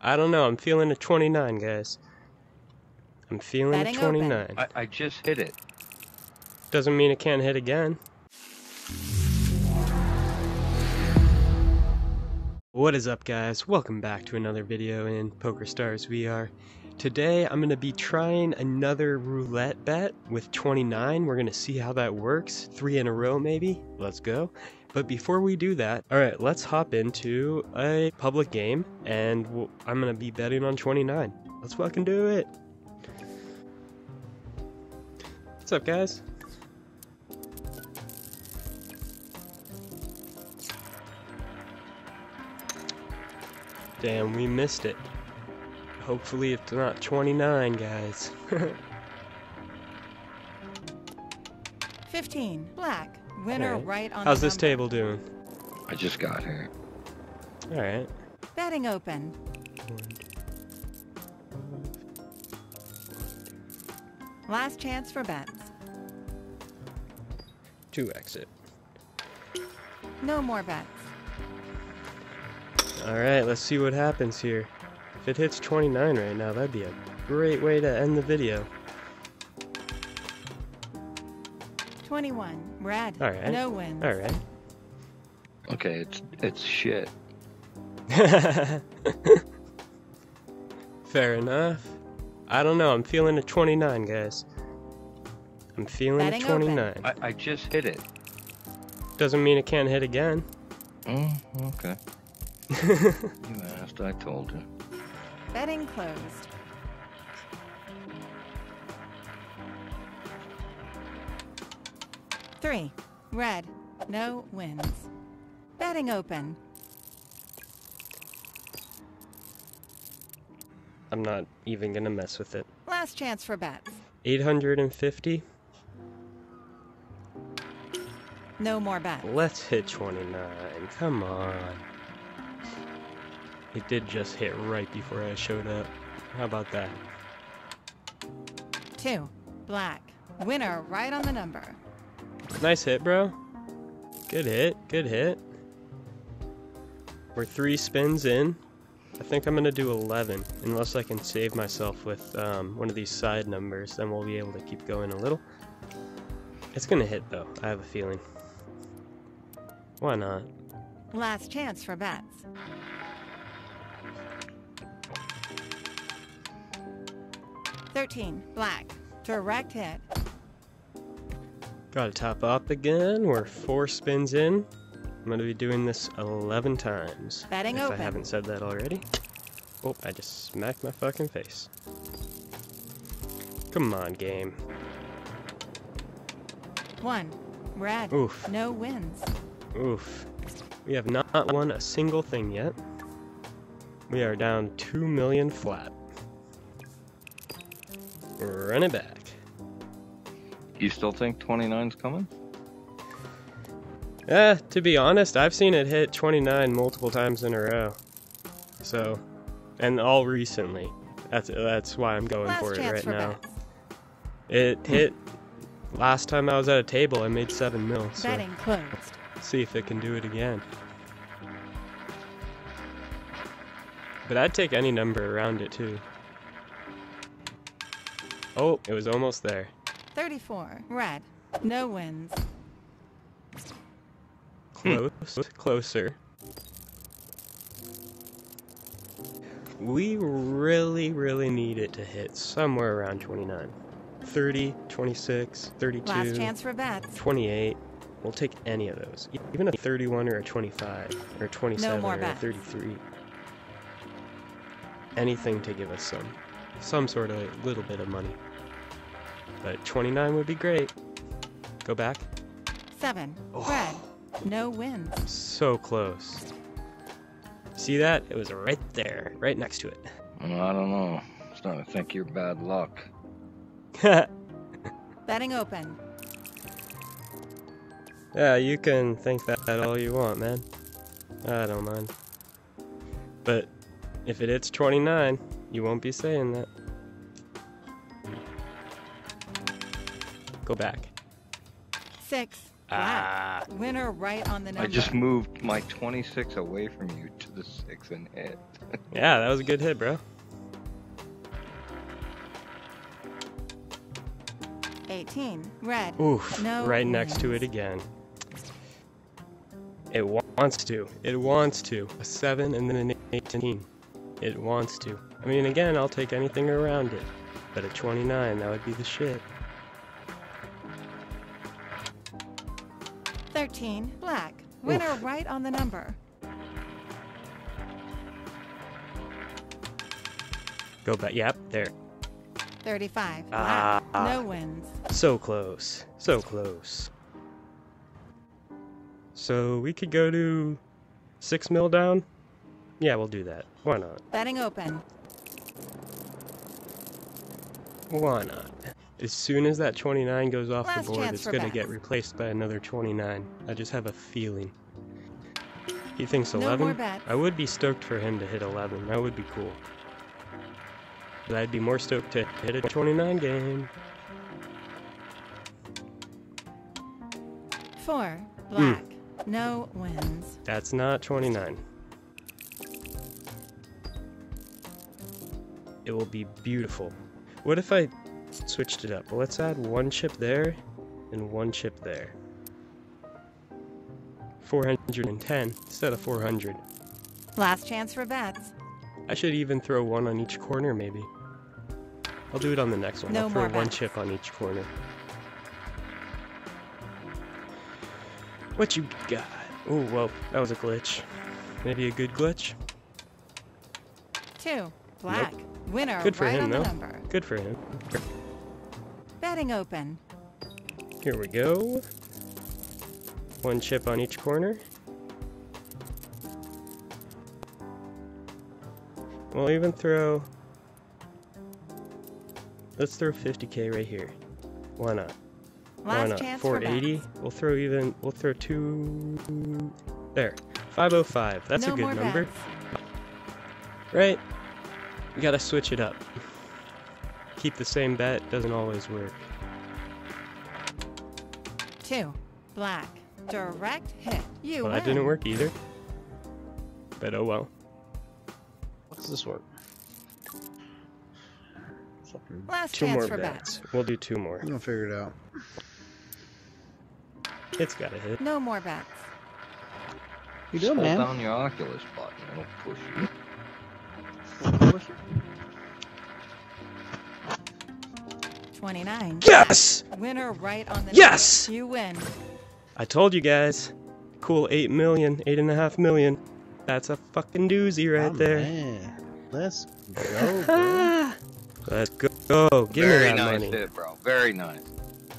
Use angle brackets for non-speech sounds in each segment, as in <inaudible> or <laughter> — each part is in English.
I don't know. I'm feeling a 29, guys. I'm feeling Betting a 29. I, I just hit it. Doesn't mean it can't hit again. What is up guys? Welcome back to another video in PokerStars VR. Today I'm going to be trying another roulette bet with 29. We're going to see how that works. Three in a row maybe. Let's go. But before we do that, alright, let's hop into a public game and we'll, I'm going to be betting on 29. Let's fucking do it. What's up guys? Damn, we missed it. Hopefully it's not 29, guys. <laughs> 15. Black. Winner Alright. right on How's the this number. table doing? I just got here. Alright. Betting open. Last chance for bets. Two exit. No more bets. Alright, let's see what happens here. If it hits 29 right now, that'd be a great way to end the video. 21. Red. Alright. No wins. Alright. Okay, it's it's shit. <laughs> Fair enough. I don't know, I'm feeling a 29, guys. I'm feeling Betting a 29. I, I just hit it. Doesn't mean it can't hit again. Oh, okay. <laughs> You asked, I told you. Betting closed. Three. Red. No wins. Betting open. I'm not even gonna mess with it. Last chance for bets. 850? No more bets. Let's hit 29. Come on. It did just hit right before I showed up. How about that? Two. Black. Winner right on the number. Nice hit, bro. Good hit. Good hit. We're three spins in. I think I'm gonna do 11, unless I can save myself with um, one of these side numbers. Then we'll be able to keep going a little. It's gonna hit though. I have a feeling. Why not? Last chance for bets. Thirteen. Black. Direct hit. Gotta top up again. We're four spins in. I'm gonna be doing this 11 times. Betting if open. I haven't said that already. Oh, I just smacked my fucking face. Come on, game. One. Red. Oof. No wins. Oof. We have not won a single thing yet. We are down 2 million flat. Run it back. You still think 29's coming? Eh, to be honest, I've seen it hit 29 multiple times in a row. So, and all recently. That's that's why I'm going Last for it chance right for now. bets. It hit last time I was at a table. I made seven mil. So Betting closed. see if it can do it again. But I'd take any number around it too. Oh, it was almost there. Thirty-four. Red. No wins. Close, closer. We really, really need it to hit somewhere around 29. 30, 26, 32, Last chance for bets. 28. We'll take any of those. Even a 31 or a 25 or a 27 more or a bets. 33. Anything to give us some some sort of little bit of money. But 29 would be great. Go back. Seven. Oh. Red. No wins. So close. See that? It was right there, right next to it. Well, I don't know. I'm starting to think you're bad luck. <laughs> Betting open. yeah, you can think that all you want, man. I don't mind. But if it hits 29, you won't be saying that. Go back. Six. Ah. Winner right on the number. I just moved my 26 away from you to the 6 and hit. <laughs> Yeah, that was a good hit, bro. 18. Red. Oof, No right next to it again. It wants to. It wants to. A 7 and then an 18. It wants to. I mean, again, I'll take anything around it. But a 29, that would be the shit. 13. Black. Winner Oof. right on the number. Go back. Yep, there. 35. Ah. Black. No wins. So close. So close. So we could go to 6 mil down? Yeah, we'll do that. Why not? Betting open. Why not? As soon as that 29 goes off Last the board, it's gonna bets. get replaced by another 29. I just have a feeling. He thinks 11? more bets. I would be stoked for him to hit 11. That would be cool. But I'd be more stoked to hit a 29 game. 4. Hmm. Black. No wins. That's not 29. It will be beautiful. What if I switched it up? Well, let's add one chip there and one chip there. 410 instead of 400. Last chance for bets. I should even throw one on each corner, maybe. I'll do it on the next one. No I'll throw more one bets. chip on each corner. What you got? Oh, well, that was a glitch. Maybe a good glitch? 2. Black. Winner Good for right him, on though. number. Good for him. Betting open. Here we go. One chip on each corner. We'll even throw. Let's throw 50k right here. Why not? Why Last not? chance for 480. We'll throw even. We'll throw two. There. 505. That's no a good number, bets. right? We gotta switch it up. Keep the same bet doesn't always work. 2. Black. Direct hit. You Well, win. that didn't work either. But oh well. What does this work? Fucking, Last Two chance more for bets. bets. We'll do two more. I'm gonna figure it out. It's gotta hit. No more bets. You Just doing, hold man? down your Oculus button. It'll push you. 29. Yes! Winner right on the Yes! number. You win. I told you guys. Cool eight million, eight and a half million. That's a fucking doozy right Oh, there. Man. Let's go, <laughs> bro. Let's go. Give me Very that nice money. hit, bro. Very nice.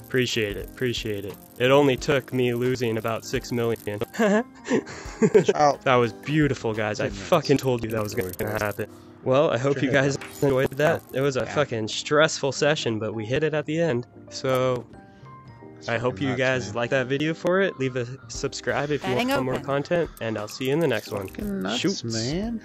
Appreciate it. Appreciate it. It only took me losing about six million. <laughs> That was beautiful, guys. I fucking told you that was gonna happen. Well, I hope you guys <laughs> enjoyed that. It was a Yeah. fucking stressful session, but we hit it at the end. So I hope you guys man. like that video for it. Leave a subscribe if you want some more content, and I'll see you in the next one. Fucking nuts, Shoots. man.